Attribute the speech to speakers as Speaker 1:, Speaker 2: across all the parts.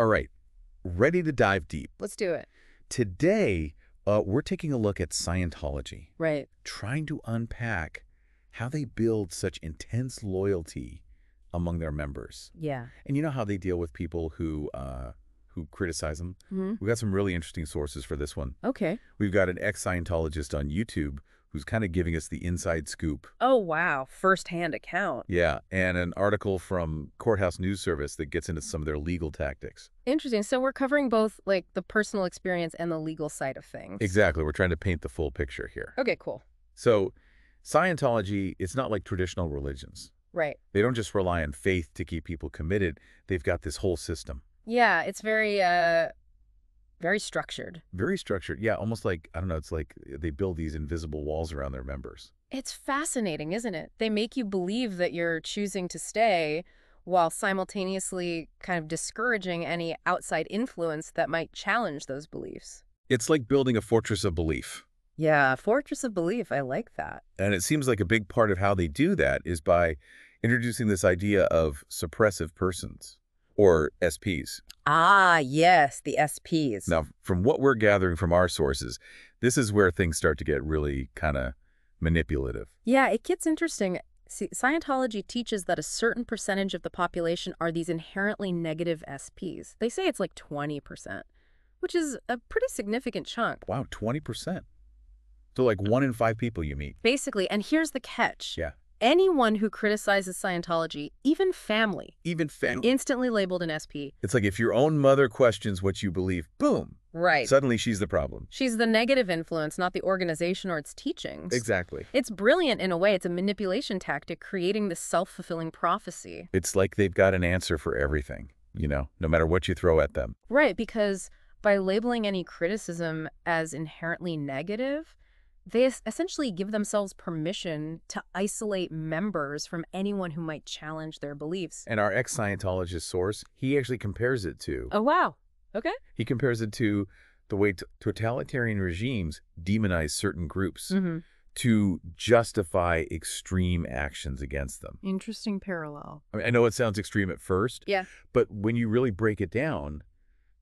Speaker 1: All right, ready to dive deep.
Speaker 2: Let's do it.
Speaker 1: Today, uh, we're taking a look at Scientology,
Speaker 2: Right.
Speaker 1: trying to unpack how they build such intense loyalty among their members.
Speaker 2: Yeah.
Speaker 1: And you know how they deal with people who uh, who criticize them?
Speaker 2: hmm
Speaker 1: We've got some really interesting sources for this one.
Speaker 2: Okay.
Speaker 1: We've got an ex-Scientologist on YouTube who's kind of giving us the inside scoop.
Speaker 2: Oh, wow. First-hand account.
Speaker 1: Yeah, and an article from Courthouse News Service that gets into some of their legal tactics.
Speaker 2: Interesting. So we're covering both like the personal experience and the legal side of things.
Speaker 1: Exactly. We're trying to paint the full picture here.
Speaker 2: Okay, cool.
Speaker 1: So Scientology, it's not like traditional religions.
Speaker 2: Right.
Speaker 1: They don't just rely on faith to keep people committed. They've got this whole system.
Speaker 2: Yeah, it's very uh very structured.
Speaker 1: Very structured. Yeah, almost like, I don't know, it's like they build these invisible walls around their members.
Speaker 2: It's fascinating, isn't it? They make you believe that you're choosing to stay while simultaneously kind of discouraging any outside influence that might challenge those beliefs.
Speaker 1: It's like building a fortress of belief.
Speaker 2: Yeah, fortress of belief. I like that.
Speaker 1: And it seems like a big part of how they do that is by introducing this idea of suppressive persons, or SPs.
Speaker 2: Ah, yes, the SPs.
Speaker 1: Now, from what we're gathering from our sources, this is where things start to get really kind of manipulative.
Speaker 2: Yeah, it gets interesting. See, Scientology teaches that a certain percentage of the population are these inherently negative SPs. They say it's like 20%, which is a pretty significant chunk.
Speaker 1: Wow, 20%. So like one in five people you meet.
Speaker 2: Basically, and here's the catch.
Speaker 1: Yeah.
Speaker 2: Anyone who criticizes Scientology, even family,
Speaker 1: Even family.
Speaker 2: instantly labeled an SP.
Speaker 1: It's like if your own mother questions what you believe, boom,
Speaker 2: Right.
Speaker 1: suddenly she's the problem.
Speaker 2: She's the negative influence, not the organization or its teachings.
Speaker 1: Exactly.
Speaker 2: It's brilliant in a way. It's a manipulation tactic creating this self-fulfilling prophecy.
Speaker 1: It's like they've got an answer for everything, you know, no matter what you throw at them.
Speaker 2: Right, because by labeling any criticism as inherently negative, they essentially give themselves permission to isolate members from anyone who might challenge their beliefs.
Speaker 1: And our ex-Scientologist source, he actually compares it to,
Speaker 2: Oh, wow. Okay.
Speaker 1: he compares it to the way totalitarian regimes demonize certain groups
Speaker 2: Mm-hmm.
Speaker 1: to justify extreme actions against them.
Speaker 2: Interesting parallel.
Speaker 1: I mean, I know it sounds extreme at first,
Speaker 2: Yeah.
Speaker 1: but when you really break it down,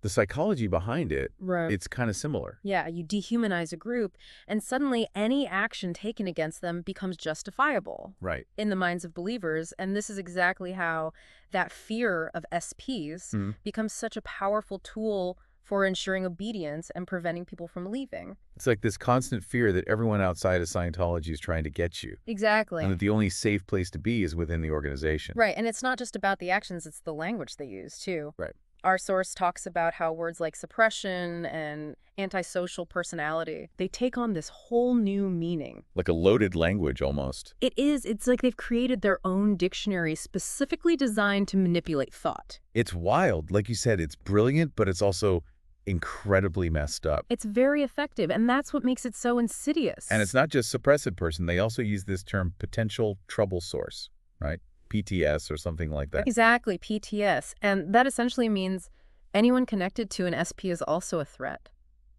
Speaker 1: the psychology behind it,
Speaker 2: Right.
Speaker 1: it's kind of similar.
Speaker 2: yeah, you dehumanize a group, and suddenly any action taken against them becomes justifiable
Speaker 1: Right.
Speaker 2: in the minds of believers. And this is exactly how that fear of SPs
Speaker 1: Mhm.
Speaker 2: becomes such a powerful tool for ensuring obedience and preventing people from leaving.
Speaker 1: It's like this constant fear that everyone outside of Scientology is trying to get you,
Speaker 2: Exactly.
Speaker 1: and that the only safe place to be is within the organization.
Speaker 2: Right, and it's not just about the actions, it's the language they use, too.
Speaker 1: Right.
Speaker 2: Our source talks about how words like suppression and antisocial personality, they take on this whole new meaning.
Speaker 1: Like a loaded language almost.
Speaker 2: It is, it's like they've created their own dictionary specifically designed to manipulate thought.
Speaker 1: It's wild. Like you said, it's brilliant, but it's also incredibly messed up.
Speaker 2: It's very effective, and that's what makes it so insidious.
Speaker 1: And it's not just suppressive person. They also use this term potential trouble source, right? PTS or something like that.
Speaker 2: Exactly, PTS. And that essentially means anyone connected to an SP is also a threat.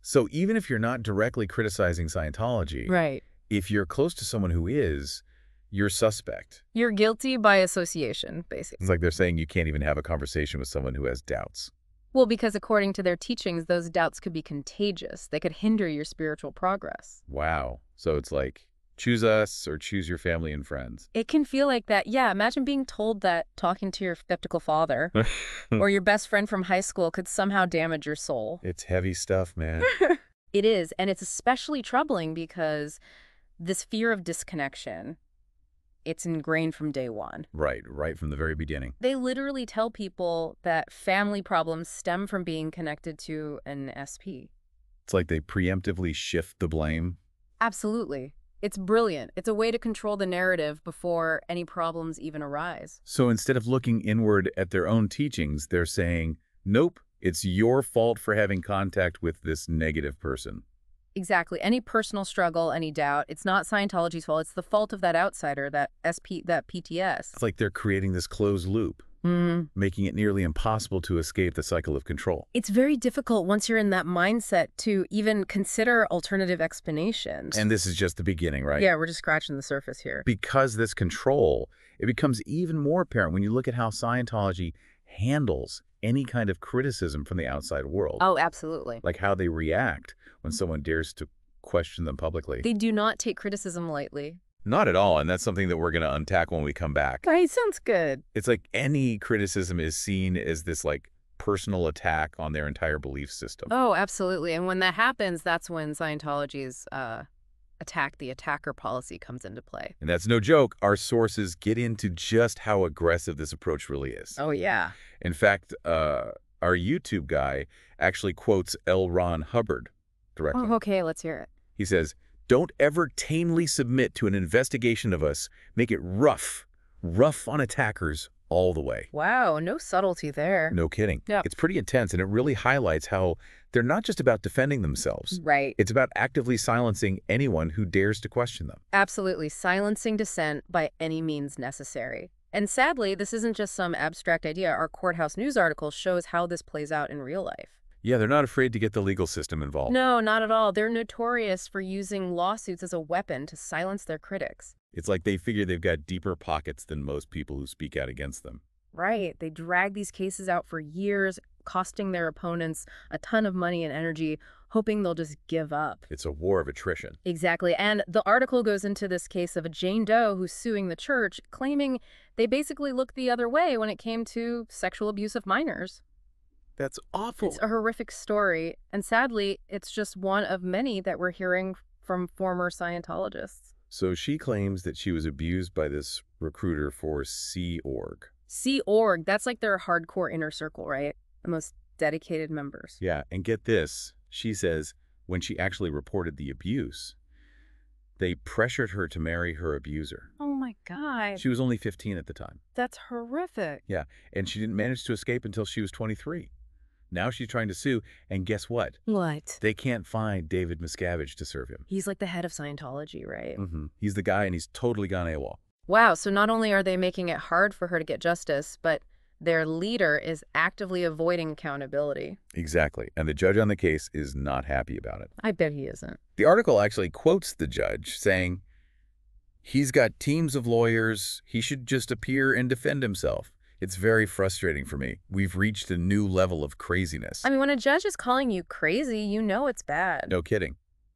Speaker 1: So even if you're not directly criticizing Scientology,
Speaker 2: Right.
Speaker 1: if you're close to someone who is, you're suspect.
Speaker 2: You're guilty by association, basically.
Speaker 1: It's like they're saying you can't even have a conversation with someone who has doubts.
Speaker 2: Well, because according to their teachings, those doubts could be contagious. They could hinder your spiritual progress.
Speaker 1: Wow. So it's like choose us or choose your family and friends.
Speaker 2: It can feel like that. Yeah, imagine being told that talking to your skeptical father or your best friend from high school could somehow damage your soul.
Speaker 1: It's heavy stuff, man.
Speaker 2: It is, and it's especially troubling because this fear of disconnection, it's ingrained from day one.
Speaker 1: right, right from the very beginning.
Speaker 2: They literally tell people that family problems stem from being connected to an SP.
Speaker 1: It's like they preemptively shift the blame.
Speaker 2: Absolutely. It's brilliant. It's a way to control the narrative before any problems even arise.
Speaker 1: So instead of looking inward at their own teachings, they're saying, nope, it's your fault for having contact with this negative person.
Speaker 2: Exactly. Any personal struggle, any doubt, it's not Scientology's fault. It's the fault of that outsider, that SP, that PTS.
Speaker 1: It's like they're creating this closed loop,
Speaker 2: Mm.
Speaker 1: making it nearly impossible to escape the cycle of control.
Speaker 2: It's very difficult once you're in that mindset to even consider alternative explanations.
Speaker 1: And this is just the beginning, right?
Speaker 2: yeah, we're just scratching the surface here.
Speaker 1: Because this control, it becomes even more apparent when you look at how Scientology handles any kind of criticism from the outside world,
Speaker 2: Oh, absolutely.
Speaker 1: like how they react when someone dares to question them publicly.
Speaker 2: They do not take criticism lightly.
Speaker 1: Not at all, and that's something that we're going to untack when we come back.
Speaker 2: Right, sounds good.
Speaker 1: It's like any criticism is seen as this like personal attack on their entire belief system.
Speaker 2: Oh, absolutely. And when that happens, that's when Scientology's uh, attack the attacker policy comes into play.
Speaker 1: And that's no joke. Our sources get into just how aggressive this approach really is.
Speaker 2: Oh, yeah.
Speaker 1: In fact, uh, our YouTube guy actually quotes L. Ron Hubbard directly.
Speaker 2: Oh, okay, let's hear it.
Speaker 1: He says, Don't ever tamely submit to an investigation of us. Make it rough, rough on attackers all the way.
Speaker 2: Wow, no subtlety there.
Speaker 1: No kidding.
Speaker 2: Yep.
Speaker 1: It's pretty intense, and it really highlights how they're not just about defending themselves.
Speaker 2: Right.
Speaker 1: It's about actively silencing anyone who dares to question them.
Speaker 2: Absolutely. Silencing dissent by any means necessary. And sadly, this isn't just some abstract idea. Our courthouse news article shows how this plays out in real life.
Speaker 1: Yeah, they're not afraid to get the legal system involved.
Speaker 2: No, not at all. They're notorious for using lawsuits as a weapon to silence their critics.
Speaker 1: It's like they figure they've got deeper pockets than most people who speak out against them.
Speaker 2: Right. They drag these cases out for years, costing their opponents a ton of money and energy, hoping they'll just give up.
Speaker 1: It's a war of attrition.
Speaker 2: Exactly. And the article goes into this case of a Jane Doe who's suing the church, claiming they basically looked the other way when it came to sexual abuse of minors.
Speaker 1: That's awful.
Speaker 2: It's a horrific story. And sadly, it's just one of many that we're hearing from former Scientologists.
Speaker 1: So she claims that she was abused by this recruiter for Sea Org.
Speaker 2: Sea Org, that's like their hardcore inner circle, right? The most dedicated members.
Speaker 1: Yeah, and get this. She says when she actually reported the abuse, they pressured her to marry her abuser.
Speaker 2: Oh my God.
Speaker 1: She was only 15 at the time,
Speaker 2: That's horrific.
Speaker 1: Yeah, and she didn't manage to escape until she was 23. Now she's trying to sue, and guess what?
Speaker 2: What?
Speaker 1: They can't find David Miscavige to serve him.
Speaker 2: He's like the head of Scientology, right?
Speaker 1: hmm He's the guy, and he's totally gone AWOL.
Speaker 2: Wow, so not only are they making it hard for her to get justice, but their leader is actively avoiding accountability.
Speaker 1: Exactly. And the judge on the case is not happy about it.
Speaker 2: I bet he isn't.
Speaker 1: The article actually quotes the judge saying, He's got teams of lawyers. He should just appear and defend himself. It's very frustrating for me. We've reached a new level of craziness.
Speaker 2: I mean, when a judge is calling you crazy, you know it's bad.
Speaker 1: no kidding.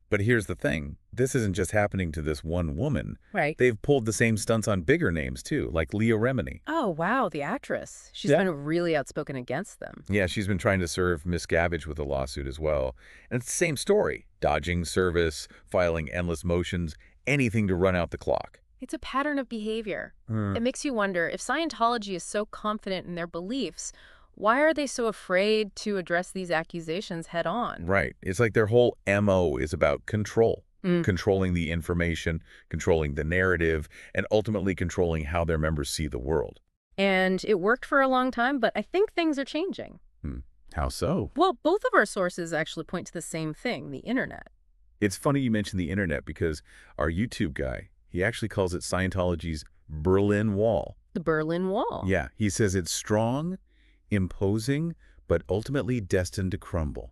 Speaker 1: But here's the thing this isn't just happening to this one woman.
Speaker 2: Right.
Speaker 1: They've pulled the same stunts on bigger names, too, like Leah Remini.
Speaker 2: Oh, wow, the actress. She's
Speaker 1: Yeah.
Speaker 2: been really outspoken against them.
Speaker 1: Yeah, she's been trying to serve Miscavige with a lawsuit as well. And it's the same story dodging service, filing endless motions, anything to run out the clock.
Speaker 2: It's a pattern of behavior. It makes you wonder if Scientology is so confident in their beliefs, why are they so afraid to address these accusations head on?
Speaker 1: Right. It's like their whole MO is about control.
Speaker 2: Mm.
Speaker 1: Controlling the information, controlling the narrative, and ultimately controlling how their members see the world.
Speaker 2: And it worked for a long time, but I think things are changing.
Speaker 1: How so?
Speaker 2: Well, both of our sources actually point to the same thing the internet.
Speaker 1: It's funny you mentioned the internet because our YouTube guy, he actually calls it Scientology's Berlin Wall.
Speaker 2: The Berlin Wall.
Speaker 1: Yeah, he says it's strong, imposing, but ultimately destined to crumble.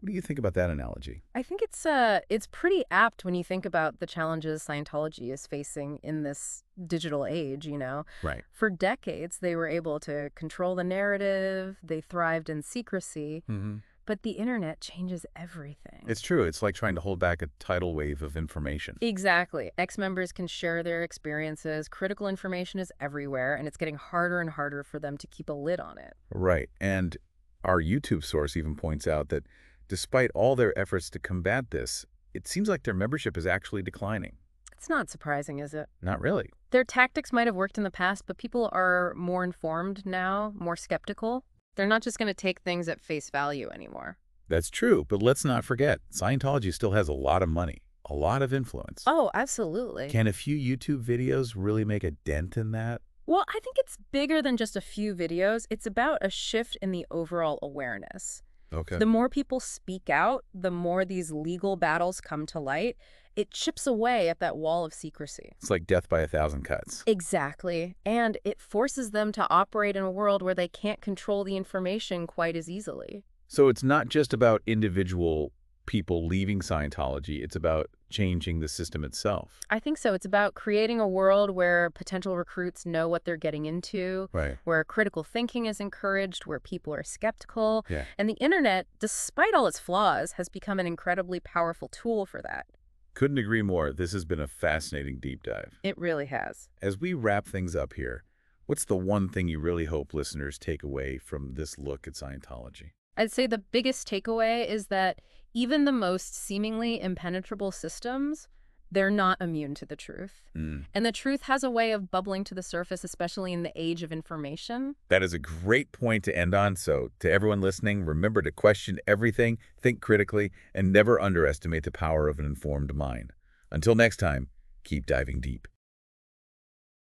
Speaker 1: What do you think about that analogy?
Speaker 2: I think it's uh it's pretty apt when you think about the challenges Scientology is facing in this digital age, you know.
Speaker 1: Right.
Speaker 2: For decades they were able to control the narrative, they thrived in secrecy,
Speaker 1: Mm-hmm.
Speaker 2: But the internet changes everything.
Speaker 1: It's true. It's like trying to hold back a tidal wave of information.
Speaker 2: Exactly. Ex-members can share their experiences, critical information is everywhere, and it's getting harder and harder for them to keep a lid on it.
Speaker 1: Right. And our YouTube source even points out that despite all their efforts to combat this, it seems like their membership is actually declining.
Speaker 2: It's not surprising, is it?
Speaker 1: Not really.
Speaker 2: Their tactics might have worked in the past, but people are more informed now, more skeptical. They're not just going to take things at face value anymore.
Speaker 1: That's true, but let's not forget, Scientology still has a lot of money, a lot of influence.
Speaker 2: Oh, absolutely.
Speaker 1: Can a few YouTube videos really make a dent in that?
Speaker 2: Well, I think it's bigger than just a few videos. It's about a shift in the overall awareness.
Speaker 1: Okay.
Speaker 2: The more people speak out, the more these legal battles come to light. It chips away at that wall of secrecy.
Speaker 1: It's like death by a thousand cuts.
Speaker 2: Exactly. And it forces them to operate in a world where they can't control the information quite as easily.
Speaker 1: So it's not just about individual people leaving Scientology. It's about changing the system itself.
Speaker 2: I think so. It's about creating a world where potential recruits know what they're getting into,
Speaker 1: Right.
Speaker 2: where critical thinking is encouraged, where people are skeptical.
Speaker 1: Yeah.
Speaker 2: And the internet, despite all its flaws, has become an incredibly powerful tool for that.
Speaker 1: Couldn't agree more. This has been a fascinating deep dive.
Speaker 2: It really has.
Speaker 1: As we wrap things up here, what's the one thing you really hope listeners take away from this look at Scientology?
Speaker 2: I'd say the biggest takeaway is that even the most seemingly impenetrable systems, they're not immune to the truth.
Speaker 1: Mm.
Speaker 2: And the truth has a way of bubbling to the surface, especially in the age of information.
Speaker 1: That is a great point to end on. So, to everyone listening, remember to question everything, think critically, and never underestimate the power of an informed mind. Until next time, keep diving deep.